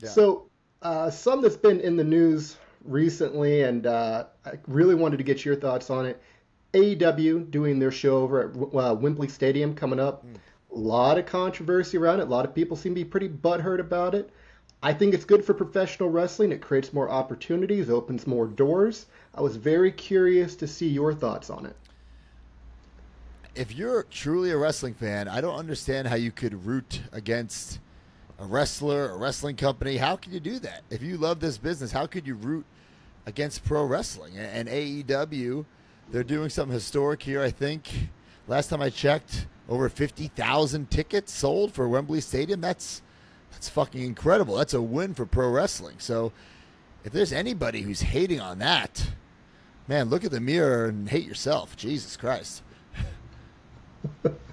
Yeah. So, uh, some that's been in the news recently, and uh, I really wanted to get your thoughts on it. AEW doing their show over at uh, Wembley Stadium coming up. A lot of controversy around it. A lot of people seem to be pretty butthurt about it. I think it's good for professional wrestling. It creates more opportunities, opens more doors. I was very curious to see your thoughts on it. if you're truly a wrestling fan, I don't understand how you could root against a wrestler, a wrestling company. How can you do that? If you love this business, how could you root against pro wrestling? And, and AEW, they're doing something historic here, I think. Last time I checked, over 50,000 tickets sold for Wembley Stadium. That's that's fucking incredible. That's a win for pro wrestling. So, if there's anybody who's hating on that, man, look at the mirror and hate yourself. Jesus Christ.